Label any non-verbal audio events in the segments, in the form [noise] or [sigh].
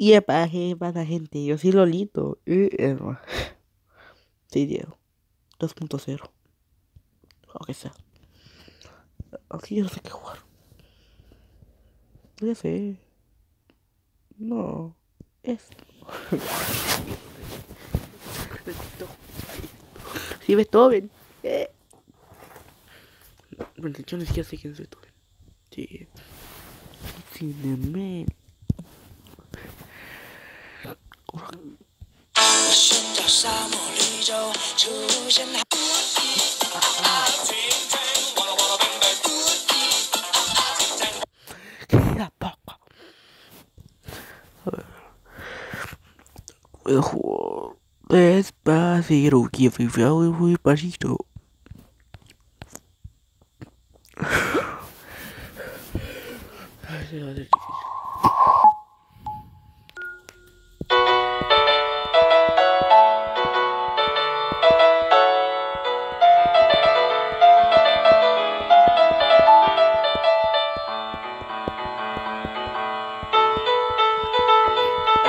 Y epa, ¿qué pasa, gente? Yo Lolito. Y, hermano. [laughs] Sí, Diego. 2.0. Aunque sea. Aquí yo no sé qué jugar. No sé. No. Es. Si ves todo bien. Eh. Bueno, yo ni siquiera sé quién es Beethoven. Sí. Cinemen. [laughs] 哎呀，宝宝！哎呀，我火得不行，手机也飞飞，我手机都……哎呀，我的天！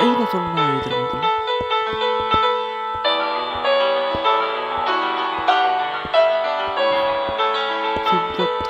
ellos son una de tranquila. Sin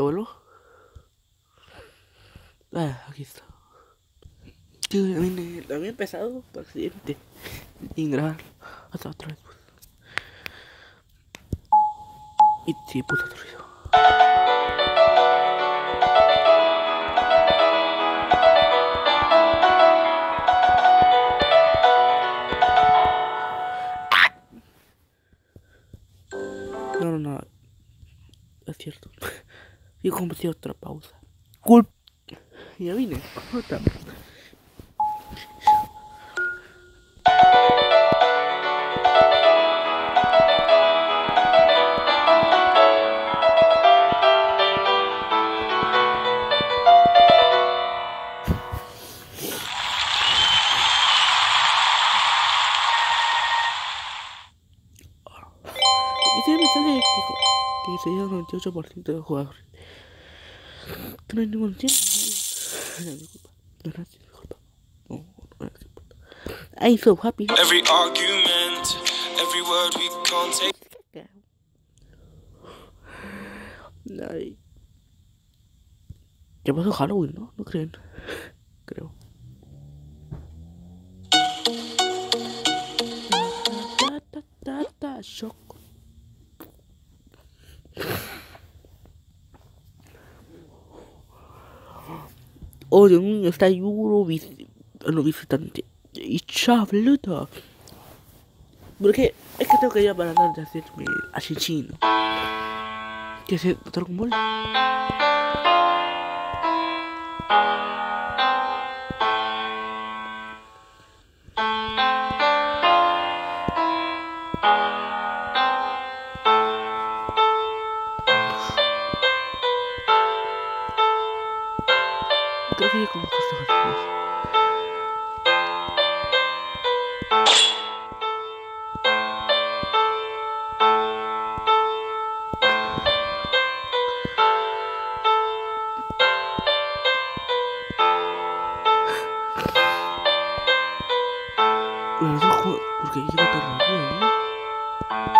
¿Ya vuelvo? Ah, aquí está. Tío, ya había empezado por accidente. Sin grabar. Hasta otra vez. Pues. Y sí, puso otro video. No, no, no. Es cierto. Yo cometí otra pausa. Culp. Ya vine. Otra. Y si me sale que, que sería el 98% de jugadores. No, no, disculpa. I'm so happy. Every argument, every word we can't take. Ya pasó Halloween, ¿no? ¿No creen? Creo. Ta, ta, ta, shock. Oh, Dios mío, está Euro vis no visitante. Y chabluta. Porque es que tengo que ir para de hacerme así chino. Que es Dragon Ball. 最後のコストが出ます。Udah, kok, gue kayak gitu, terlalu gue ya.